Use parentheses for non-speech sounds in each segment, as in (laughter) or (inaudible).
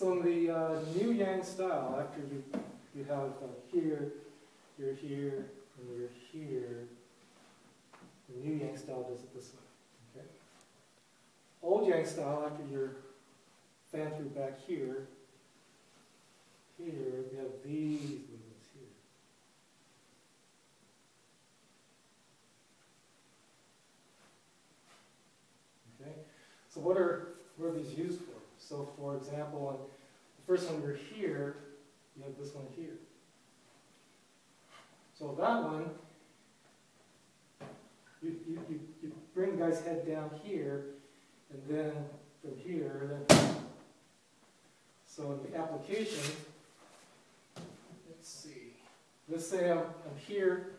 So in the uh, New Yang style, after you, you have uh, here, you're here, and you're here, the New Yang style does it this way. Okay. Old Yang style, after you're fan through back here, here, we have these movements here. Okay, so what are, what are these used for? So for example, the first one you're here, you have this one here. So that one, you, you, you, you bring the guy's head down here, and then from here, then, so in the application, let's see, let's say I'm, I'm here,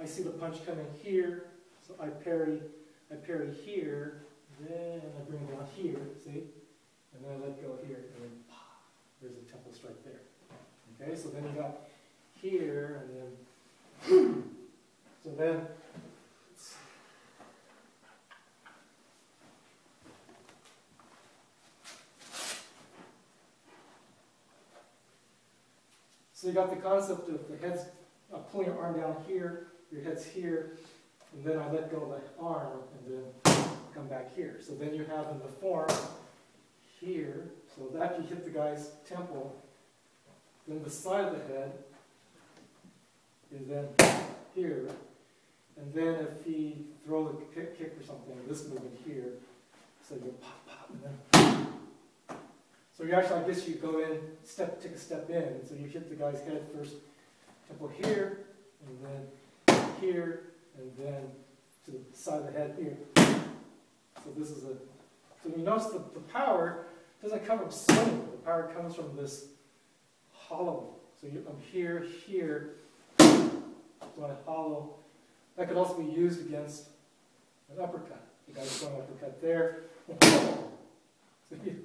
I see the punch coming here, so I parry, I parry here, then I bring it down here, see? And then I let go here, and then pop, there's a temple strike there. Okay, so then you got here, and then, (clears throat) so then. So you got the concept of the head's pulling your arm down here, your head's here, and then I let go of the arm, and then come back here. So then you have in the form here, so that you hit the guy's temple, then the side of the head is then here, and then if he throws a kick, kick or something, this movement here, so you pop, pop, and then. So you actually, I guess you go in, step, take a step in, so you hit the guy's head first, temple here, and then here, and then to the side of the head here. So this is a, so you notice the, the power doesn't come from swinging, the power comes from this hollow. So you, I'm here, here, so I hollow. That could also be used against an uppercut. You got throwing an uppercut there. (laughs) So you,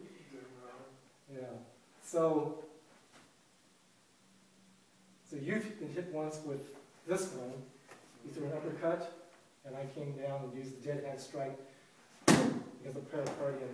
yeah. So, so you've been hit once with this one. You threw an uppercut, and I came down and used the dead hand strike because of pericardium